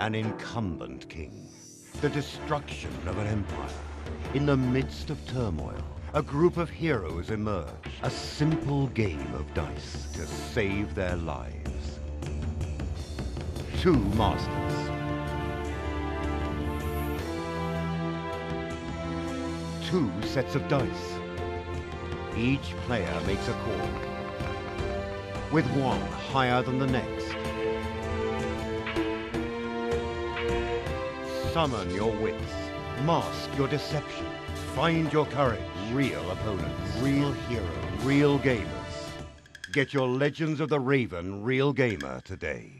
An incumbent king. The destruction of an empire. In the midst of turmoil, a group of heroes emerge. A simple game of dice to save their lives. Two masters. Two sets of dice. Each player makes a call, with one higher than the next. Summon your wits. Mask your deception. Find your courage. Real opponents. Real heroes. Real gamers. Get your Legends of the Raven Real Gamer today.